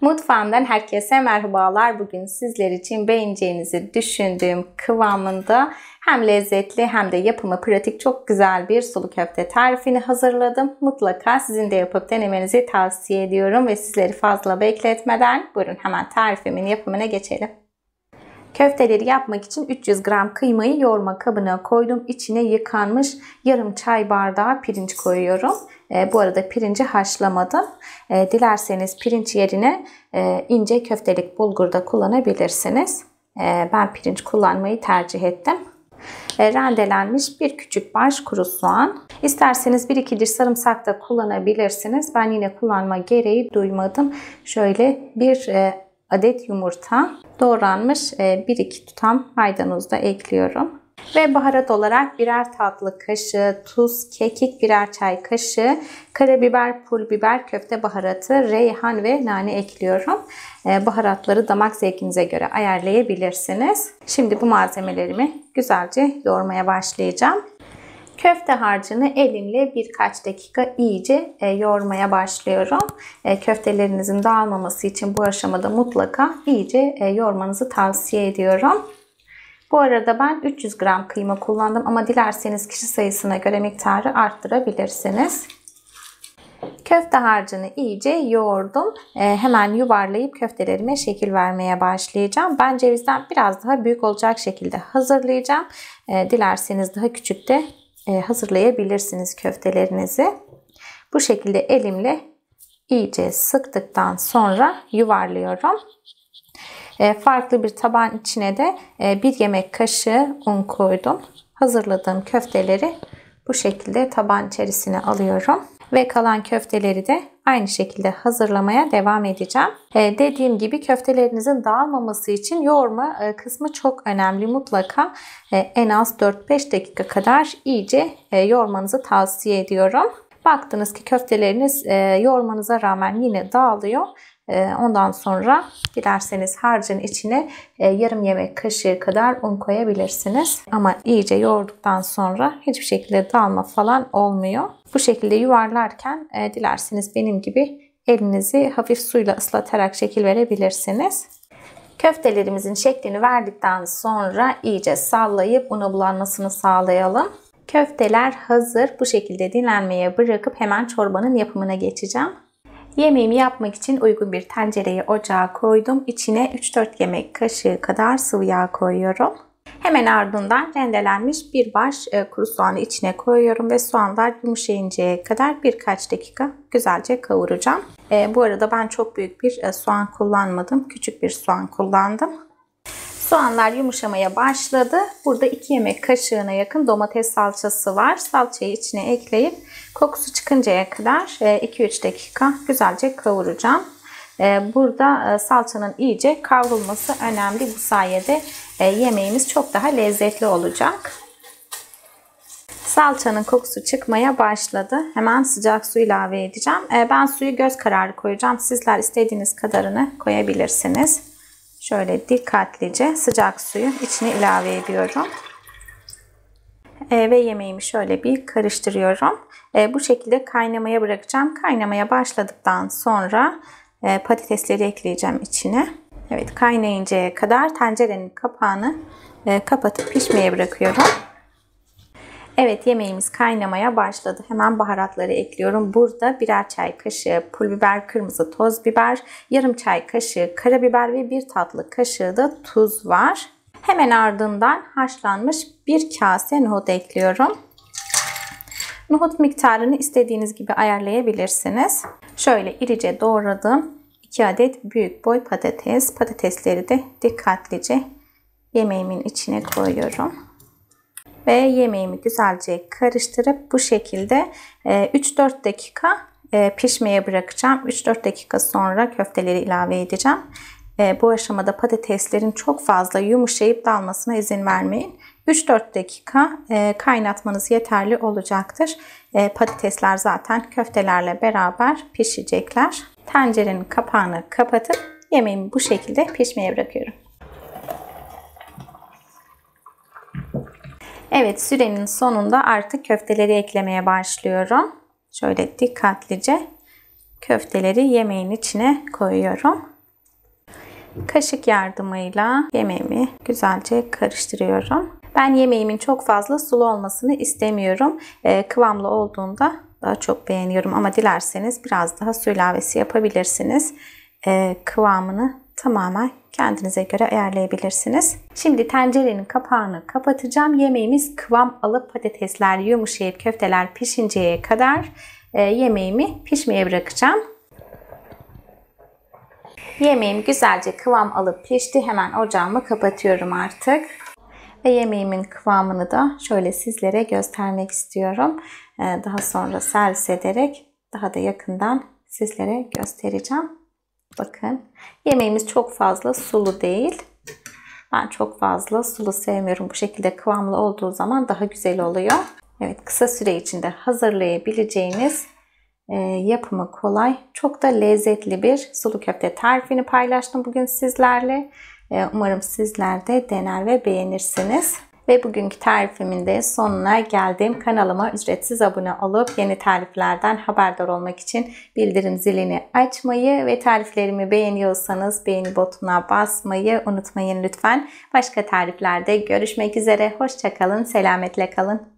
Mutfağımdan herkese merhabalar. Bugün sizler için beğeneceğinizi düşündüğüm kıvamında hem lezzetli hem de yapımı pratik çok güzel bir sulu köfte tarifini hazırladım. Mutlaka sizin de yapıp denemenizi tavsiye ediyorum ve sizleri fazla bekletmeden buyurun hemen tarifimin yapımına geçelim. Köfteleri yapmak için 300 gram kıymayı yoğurma kabına koydum. İçine yıkanmış yarım çay bardağı pirinç koyuyorum. E, bu arada pirinci haşlamadım. E, dilerseniz pirinç yerine e, ince köftelik bulgur da kullanabilirsiniz. E, ben pirinç kullanmayı tercih ettim. Rendelenmiş bir küçük baş kuru soğan. İsterseniz 1-2 diş sarımsak da kullanabilirsiniz. Ben yine kullanma gereği duymadım. Şöyle bir e, adet yumurta, doğranmış 1-2 e, tutam maydanoz da ekliyorum. Ve baharat olarak birer tatlı kaşığı tuz, kekik birer çay kaşığı, karabiber, pul biber, köfte baharatı, reyhan ve nane ekliyorum. E, baharatları damak zevkinize göre ayarlayabilirsiniz. Şimdi bu malzemelerimi güzelce yoğurmaya başlayacağım. Köfte harcını elimle birkaç dakika iyice e, yoğurmaya başlıyorum. E, köftelerinizin dağılmaması için bu aşamada mutlaka iyice e, yoğurmanızı tavsiye ediyorum. Bu arada ben 300 gram kıyma kullandım ama dilerseniz kişi sayısına göre miktarı arttırabilirsiniz. Köfte harcını iyice yoğurdum. E, hemen yuvarlayıp köftelerime şekil vermeye başlayacağım. Ben cevizden biraz daha büyük olacak şekilde hazırlayacağım. E, dilerseniz daha küçük de hazırlayabilirsiniz köftelerinizi. Bu şekilde elimle iyice sıktıktan sonra yuvarlıyorum. E, farklı bir taban içine de e, bir yemek kaşığı un koydum. Hazırladığım köfteleri bu şekilde taban içerisine alıyorum. Ve kalan köfteleri de aynı şekilde hazırlamaya devam edeceğim. Ee, dediğim gibi köftelerinizin dağılmaması için yoğurma e, kısmı çok önemli. Mutlaka e, en az 4-5 dakika kadar iyice e, yoğurmanızı tavsiye ediyorum. Baktınız ki köfteleriniz e, yoğurmanıza rağmen yine dağılıyor. Ee, ondan sonra dilerseniz harcın içine e, yarım yemek kaşığı kadar un koyabilirsiniz. Ama iyice yoğurduktan sonra hiçbir şekilde dağılma falan olmuyor. Bu şekilde yuvarlarken e, dilerseniz benim gibi elinizi hafif suyla ıslatarak şekil verebilirsiniz. Köftelerimizin şeklini verdikten sonra iyice sallayıp unu bulanmasını sağlayalım. Köfteler hazır. Bu şekilde dinlenmeye bırakıp hemen çorbanın yapımına geçeceğim. Yemeğimi yapmak için uygun bir tencereye ocağa koydum. İçine 3-4 yemek kaşığı kadar sıvı yağ koyuyorum. Hemen ardından rendelenmiş bir baş e, kuru soğanı içine koyuyorum ve soğanlar yumuşayıncaya kadar birkaç dakika güzelce kavuracağım. E, bu arada ben çok büyük bir e, soğan kullanmadım. Küçük bir soğan kullandım. Soğanlar yumuşamaya başladı. Burada 2 yemek kaşığına yakın domates salçası var. Salçayı içine ekleyip kokusu çıkıncaya kadar 2-3 e, dakika güzelce kavuracağım. E, burada e, salçanın iyice kavrulması önemli. Bu sayede yemeğimiz çok daha lezzetli olacak. Salçanın kokusu çıkmaya başladı. Hemen sıcak su ilave edeceğim. Ben suyu göz kararı koyacağım. Sizler istediğiniz kadarını koyabilirsiniz. Şöyle dikkatlice sıcak suyu içine ilave ediyorum. E, ve yemeğimi şöyle bir karıştırıyorum. E, bu şekilde kaynamaya bırakacağım. Kaynamaya başladıktan sonra e, patatesleri ekleyeceğim içine. Evet kaynayıncaya kadar tencerenin kapağını e, kapatıp pişmeye bırakıyorum. Evet yemeğimiz kaynamaya başladı. Hemen baharatları ekliyorum. Burada birer çay kaşığı pul biber, kırmızı toz biber, yarım çay kaşığı karabiber ve bir tatlı kaşığı da tuz var. Hemen ardından haşlanmış bir kase nohut ekliyorum. Nohut miktarını istediğiniz gibi ayarlayabilirsiniz. Şöyle irice doğradım. 2 adet büyük boy patates. Patatesleri de dikkatlice yemeğimin içine koyuyorum ve yemeğimi güzelce karıştırıp bu şekilde 3-4 e, dakika e, pişmeye bırakacağım. 3-4 dakika sonra köfteleri ilave edeceğim. E, bu aşamada patateslerin çok fazla yumuşayıp dalmasına izin vermeyin. 3-4 dakika kaynatmanız yeterli olacaktır. Patatesler zaten köftelerle beraber pişecekler. Tencerenin kapağını kapatıp yemeğimi bu şekilde pişmeye bırakıyorum. Evet sürenin sonunda artık köfteleri eklemeye başlıyorum. Şöyle dikkatlice köfteleri yemeğin içine koyuyorum. Kaşık yardımıyla yemeğimi güzelce karıştırıyorum. Ben yemeğimin çok fazla sulu olmasını istemiyorum. Ee, kıvamlı olduğunda daha çok beğeniyorum ama dilerseniz biraz daha su ilavesi yapabilirsiniz. Ee, kıvamını tamamen kendinize göre ayarlayabilirsiniz. Şimdi tencerenin kapağını kapatacağım. Yemeğimiz kıvam alıp patatesler yumuşayıp köfteler pişinceye kadar e, yemeğimi pişmeye bırakacağım. Yemeğim güzelce kıvam alıp pişti. Hemen ocağımı kapatıyorum artık. Ve yemeğimin kıvamını da şöyle sizlere göstermek istiyorum. Ee, daha sonra servis ederek daha da yakından sizlere göstereceğim. Bakın yemeğimiz çok fazla sulu değil. Ben çok fazla sulu sevmiyorum. Bu şekilde kıvamlı olduğu zaman daha güzel oluyor. Evet kısa süre içinde hazırlayabileceğiniz e, yapımı kolay, çok da lezzetli bir sulu köfte tarifini paylaştım bugün sizlerle. E, umarım sizler de dener ve beğenirsiniz. Ve bugünkü tarifimin de sonuna geldim. Kanalıma ücretsiz abone olup yeni tariflerden haberdar olmak için bildirim zilini açmayı ve tariflerimi beğeniyorsanız beğeni butonuna basmayı unutmayın lütfen. Başka tariflerde görüşmek üzere. Hoşçakalın, selametle kalın.